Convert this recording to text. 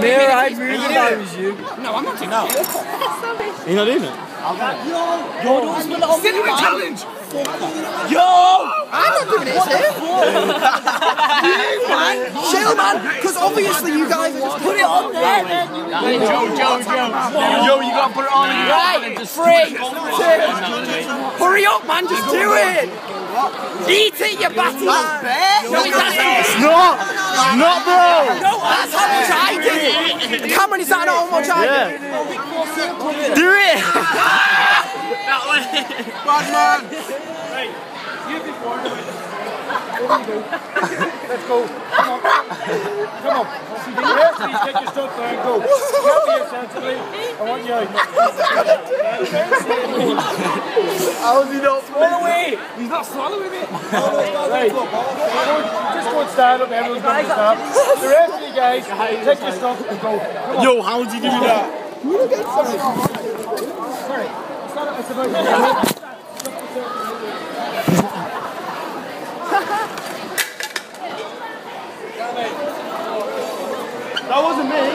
Mayor, I'd move if was you. No, I'm not doing No. it. You're not doing it? Yo, don't spill Cinnamon challenge! Yo! I'm not doing it, man. Chill, man. Because obviously you guys just put it on there. Joe, Joe, Joe. Yo, you gotta put it on. Right, three, two. Hurry up, man. Just do it. Eat it, you batty. No, It's not! It's not, bro! No, that's how much I did. Cameron, is that not how much I did? Yeah. Do it! Bad man. Hey, you before Let's go. Come on. Come on. Please get your stuff there and go. Come here, sensibly. I want you. How's he not Swallow away. He's not swallowing it. Right. Just go don't stand up, everyone's going to stop. The rest of you guys, take your stuff and go. Yo, how did you do that? That wasn't me.